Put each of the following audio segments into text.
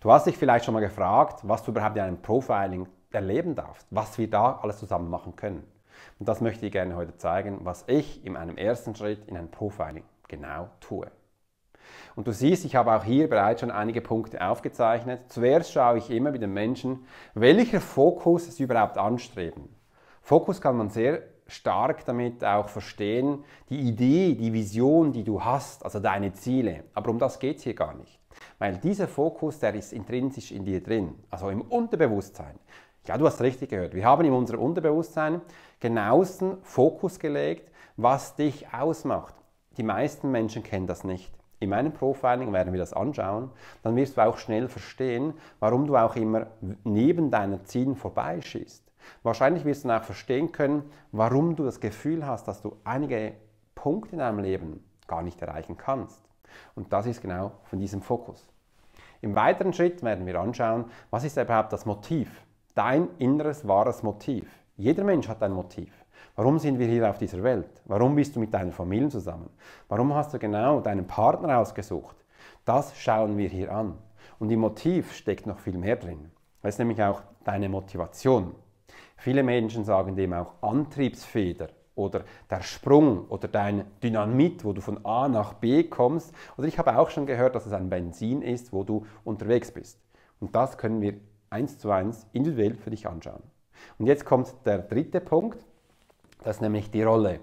Du hast dich vielleicht schon mal gefragt, was du überhaupt in einem Profiling erleben darfst, was wir da alles zusammen machen können. Und das möchte ich gerne heute zeigen, was ich in einem ersten Schritt in einem Profiling genau tue. Und du siehst, ich habe auch hier bereits schon einige Punkte aufgezeichnet. Zuerst schaue ich immer mit den Menschen, welcher Fokus sie überhaupt anstreben. Fokus kann man sehr stark damit auch verstehen, die Idee, die Vision, die du hast, also deine Ziele. Aber um das geht es hier gar nicht. Weil dieser Fokus, der ist intrinsisch in dir drin, also im Unterbewusstsein. Ja, du hast richtig gehört. Wir haben in unserem Unterbewusstsein genauesten Fokus gelegt, was dich ausmacht. Die meisten Menschen kennen das nicht. In meinem Profiling werden wir das anschauen. Dann wirst du auch schnell verstehen, warum du auch immer neben deinen Zielen vorbeischießt. Wahrscheinlich wirst du dann auch verstehen können, warum du das Gefühl hast, dass du einige Punkte in deinem Leben gar nicht erreichen kannst. Und das ist genau von diesem Fokus. Im weiteren Schritt werden wir anschauen, was ist überhaupt das Motiv? Dein inneres wahres Motiv. Jeder Mensch hat ein Motiv. Warum sind wir hier auf dieser Welt? Warum bist du mit deiner Familie zusammen? Warum hast du genau deinen Partner ausgesucht? Das schauen wir hier an. Und im Motiv steckt noch viel mehr drin. Das ist nämlich auch deine Motivation. Viele Menschen sagen dem auch Antriebsfeder oder der Sprung oder dein Dynamit, wo du von A nach B kommst. Oder ich habe auch schon gehört, dass es ein Benzin ist, wo du unterwegs bist. Und das können wir eins zu eins individuell für dich anschauen. Und jetzt kommt der dritte Punkt, das ist nämlich die Rolle.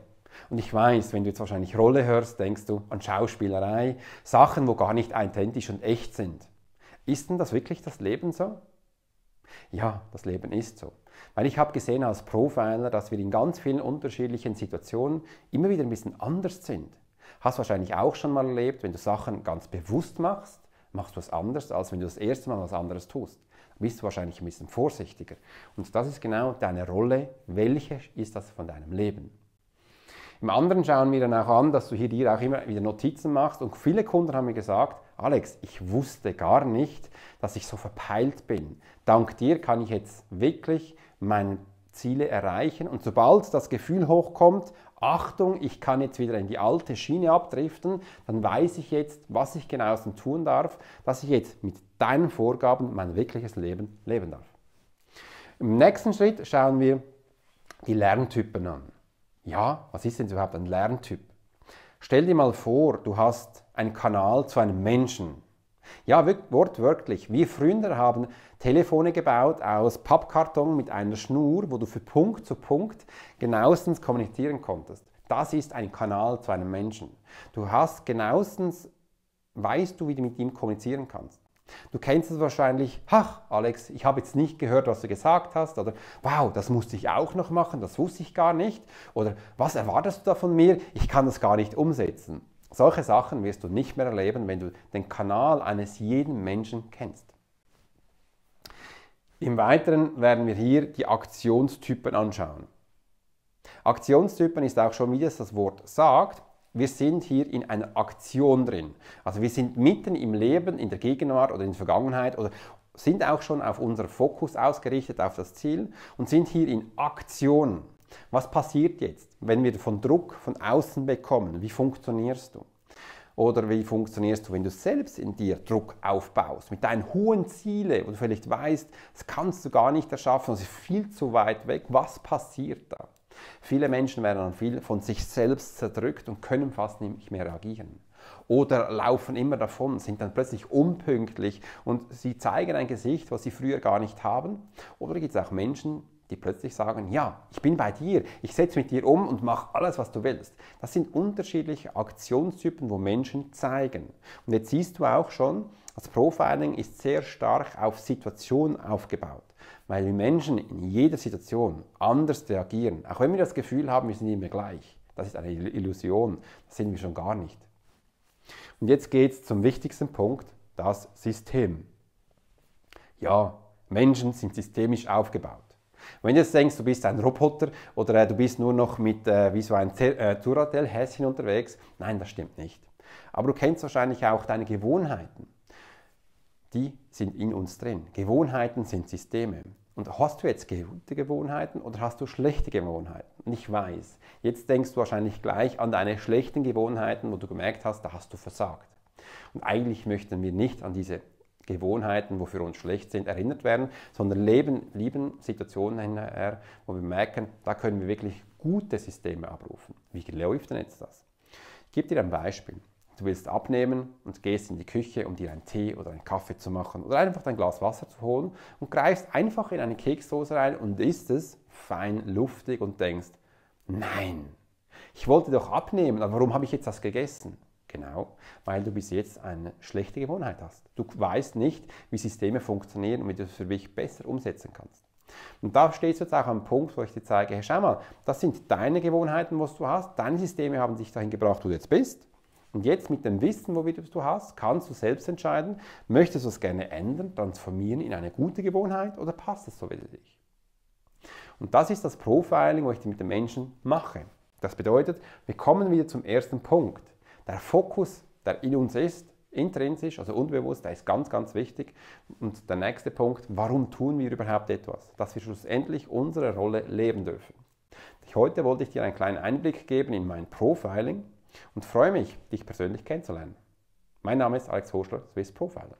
Und ich weiß, wenn du jetzt wahrscheinlich Rolle hörst, denkst du an Schauspielerei, Sachen, wo gar nicht authentisch und echt sind. Ist denn das wirklich das Leben so? Ja, das Leben ist so. Weil ich habe gesehen als Profiler, dass wir in ganz vielen unterschiedlichen Situationen immer wieder ein bisschen anders sind. Hast wahrscheinlich auch schon mal erlebt, wenn du Sachen ganz bewusst machst, machst du es anders, als wenn du das erste Mal was anderes tust. Dann bist du wahrscheinlich ein bisschen vorsichtiger. Und das ist genau deine Rolle. Welche ist das von deinem Leben? Im anderen schauen wir dann auch an, dass du hier dir auch immer wieder Notizen machst. Und viele Kunden haben mir gesagt, Alex, ich wusste gar nicht, dass ich so verpeilt bin. Dank dir kann ich jetzt wirklich meine Ziele erreichen. Und sobald das Gefühl hochkommt, Achtung, ich kann jetzt wieder in die alte Schiene abdriften, dann weiß ich jetzt, was ich genau tun darf, dass ich jetzt mit deinen Vorgaben mein wirkliches Leben leben darf. Im nächsten Schritt schauen wir die Lerntypen an. Ja, was ist denn überhaupt ein Lerntyp? Stell dir mal vor, du hast einen Kanal zu einem Menschen. Ja, wortwörtlich. Wir früher haben Telefone gebaut aus Pappkarton mit einer Schnur, wo du für Punkt zu Punkt genauestens kommunizieren konntest. Das ist ein Kanal zu einem Menschen. Du hast genauestens, weißt du, wie du mit ihm kommunizieren kannst. Du kennst es wahrscheinlich, ach Alex, ich habe jetzt nicht gehört, was du gesagt hast, oder wow, das musste ich auch noch machen, das wusste ich gar nicht, oder was erwartest du da von mir, ich kann das gar nicht umsetzen. Solche Sachen wirst du nicht mehr erleben, wenn du den Kanal eines jeden Menschen kennst. Im Weiteren werden wir hier die Aktionstypen anschauen. Aktionstypen ist auch schon, wie das Wort sagt, wir sind hier in einer Aktion drin. Also wir sind mitten im Leben, in der Gegenwart oder in der Vergangenheit oder sind auch schon auf unser Fokus ausgerichtet, auf das Ziel und sind hier in Aktion. Was passiert jetzt, wenn wir von Druck von außen bekommen? Wie funktionierst du? Oder wie funktionierst du, wenn du selbst in dir Druck aufbaust, mit deinen hohen Zielen, wo du vielleicht weißt, das kannst du gar nicht erschaffen, das ist viel zu weit weg. Was passiert da? Viele Menschen werden dann viel von sich selbst zerdrückt und können fast nicht mehr reagieren. Oder laufen immer davon, sind dann plötzlich unpünktlich und sie zeigen ein Gesicht, was sie früher gar nicht haben. Oder gibt es auch Menschen, die plötzlich sagen, ja, ich bin bei dir, ich setze mit dir um und mache alles, was du willst. Das sind unterschiedliche Aktionstypen, wo Menschen zeigen. Und jetzt siehst du auch schon, das Profiling ist sehr stark auf Situationen aufgebaut, weil die Menschen in jeder Situation anders reagieren. Auch wenn wir das Gefühl haben, wir sind immer gleich. Das ist eine Illusion, das sind wir schon gar nicht. Und jetzt geht es zum wichtigsten Punkt, das System. Ja, Menschen sind systemisch aufgebaut. Wenn du jetzt denkst, du bist ein Roboter oder äh, du bist nur noch mit äh, wie so ein äh, Duracell-Häschen unterwegs, nein, das stimmt nicht. Aber du kennst wahrscheinlich auch deine Gewohnheiten. Die sind in uns drin. Gewohnheiten sind Systeme. Und hast du jetzt gute Gewohnheiten oder hast du schlechte Gewohnheiten? Und ich weiß, jetzt denkst du wahrscheinlich gleich an deine schlechten Gewohnheiten, wo du gemerkt hast, da hast du versagt. Und eigentlich möchten wir nicht an diese Gewohnheiten, wo für uns schlecht sind, erinnert werden, sondern leben, lieben Situationen hinterher, wo wir merken, da können wir wirklich gute Systeme abrufen. Wie läuft denn jetzt das? Ich gebe dir ein Beispiel. Du willst abnehmen und gehst in die Küche, um dir einen Tee oder einen Kaffee zu machen oder einfach ein Glas Wasser zu holen und greifst einfach in eine Keksdose rein und isst es fein luftig und denkst, nein, ich wollte doch abnehmen, aber warum habe ich jetzt das gegessen? Genau, weil du bis jetzt eine schlechte Gewohnheit hast. Du weißt nicht, wie Systeme funktionieren und wie du es für dich besser umsetzen kannst. Und da stehst du jetzt auch am Punkt, wo ich dir zeige, hey, schau mal, das sind deine Gewohnheiten, was du hast, deine Systeme haben dich dahin gebracht, wo du jetzt bist. Und jetzt mit dem Wissen, wo du hast, kannst du selbst entscheiden, möchtest du es gerne ändern, transformieren in eine gute Gewohnheit oder passt es so wie für dich? Und das ist das Profiling, was ich mit den Menschen mache. Das bedeutet, wir kommen wieder zum ersten Punkt. Der Fokus, der in uns ist, intrinsisch, also unbewusst, der ist ganz, ganz wichtig. Und der nächste Punkt, warum tun wir überhaupt etwas? Dass wir schlussendlich unsere Rolle leben dürfen. Heute wollte ich dir einen kleinen Einblick geben in mein Profiling und freue mich, dich persönlich kennenzulernen. Mein Name ist Alex Hoschler, Swiss Profiler.